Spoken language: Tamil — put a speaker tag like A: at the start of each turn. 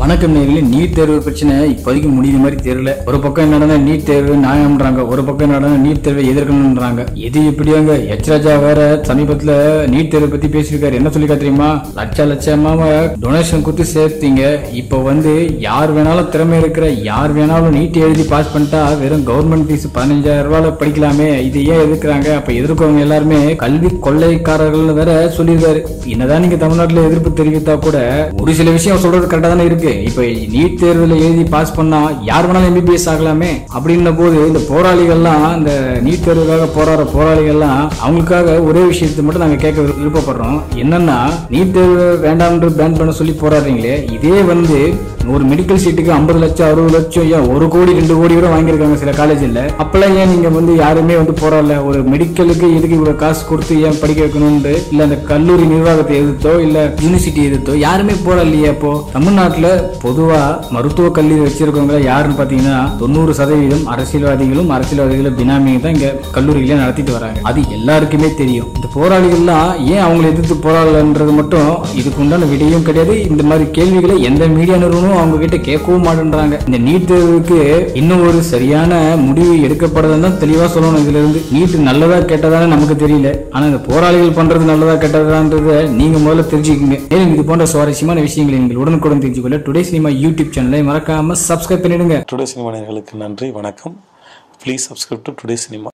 A: வணக்கம் நேரில் நீட் தேர்வு பிரச்சனை இப்போதைக்கு முடிஞ்ச மாதிரி தெரியல. ஒரு பக்கம் என்னடனா நீட் தேர்வு நியாயம்ன்றாங்க ஒரு பக்கம் என்னடனா நீட் தேர்வை எதிர்க்கணும்ன்றாங்க. எது எப்படியாங்க? எச் ராஜா வேற சமீபத்துல நீட் தேர்வை பத்தி பேசியிருக்காரு. என்ன சொல்லிக்கா தெரியுமா? லட்ச லட்சமா டொனேஷன் கொடுத்து சேர்த்தீங்க. இப்போ வந்து யார் வேணாலும் திறமை இருக்கிற யார் வேணாலும் நீட் எழுதி பாஸ் பண்ணிட்டா வெறும் கவர்மெண்ட் ஃபீஸ் பதினஞ்சாயிரம் ரூபாயில படிக்கலாமே. இது ஏன் எதிர்க்கிறாங்க அப்ப எதிர்க்கவங்க எல்லாருமே. கல்வி கொள்ளைக்காரர்கள் வேற சொல்லியிருக்காரு. என்னதான் நீங்க தமிழ்நாட்டுல எதிர்ப்பு தெரிவித்தா கூட ஒரு சில விஷயம் சொல்றது கரெக்டா தானே இருக்கு. இப்ப நீட் தேர்வுல எழுதி பாஸ் பண்ணா யார் வேணாலும் எம்பிபிஎஸ் ஆகலாமே? அப்படின்ன போது இந்த போராளிகள்லாம் இந்த நீட் தேர்வுக்காக போராடுற போராளிகள்லாம் அவங்களுக்காக ஒரே விஷயத்தை மட்டும் நாங்க கேட்க விருப்பப்படுறோம். என்னன்னா நீட் தேர்வு வேண்டாம்னு பேன் பண்ண சொல்லி போராடுறீங்களே இதே வந்து ஒரு மெடிக்கல் சீட்டுக்கு ஐம்பது லட்சம் அறுபது லட்சம் ஏன் ஒரு கோடி ரெண்டு கோடி கூட வாங்கியிருக்காங்க சில காலேஜில் அப்பெல்லாம் ஏன் நீங்க வந்து யாருமே வந்து போராடல? ஒரு மெடிக்கலுக்கு எதுக்கு இவ்வளவு காசு கொடுத்து ஏன் படிக்க வைக்கணும்னு இல்ல அந்த கல்லூரி நிர்வாகத்தை எதிர்த்தோ இல்ல யூனிவர்சிட்டி எதிர்த்தோ யாருமே போராடலையே அப்போ? தமிழ்நாட்டுல பொதுவா மருத்துவ கல்லூரி வச்சிருக்கவங்க யாருன்னு பாத்தீங்கன்னா தொண்ணூறு சதவீதம் அரசியல்வாதிகளும் அரசியல்வாதிகளும் பினாமியும் தான் இங்க கல்லூரிகளே நடத்திட்டு வராங்க. அது எல்லாருக்குமே தெரியும். இந்த போராளிகள்லாம் ஏன் அவங்களை எதிர்த்து போராடலன்றது மட்டும் இதுக்கு உண்டான விடையும் கிடையாது. இந்த மாதிரி கேள்விகளை எந்த மீடியா நிறுவனமும் அவங்க கிட்ட கேட்கவும் மாட்டேன்றாங்க. இந்த நீட் தேர்வுக்கு இன்னும் ஒரு சரியான முடிவு எடுக்கப்படுதுன்னு தான் தெளிவா சொல்லணும் இதுல இருந்து நீட் நல்லதா கெட்டதானு நமக்கு தெரியல. ஆனா இந்த போராளிகள் பண்றது நல்லதா கெட்டதான்றத நீங்க முதல்ல தெரிஞ்சுக்கங்க. மேலும் இது போன்ற சுவாரஸ்யமான விஷயங்களை நீங்கள் உடனுக்குடன் தெரிஞ்சுக்கொள்ள டுடே சினிமா யூடியூப் சேனலை மறக்காம சப்ஸ்கிரைப் பண்ணிடுங்க.
B: டுடே சினிமா நேயர்களுக்கு நன்றி. வணக்கம். Please subscribe to today cinema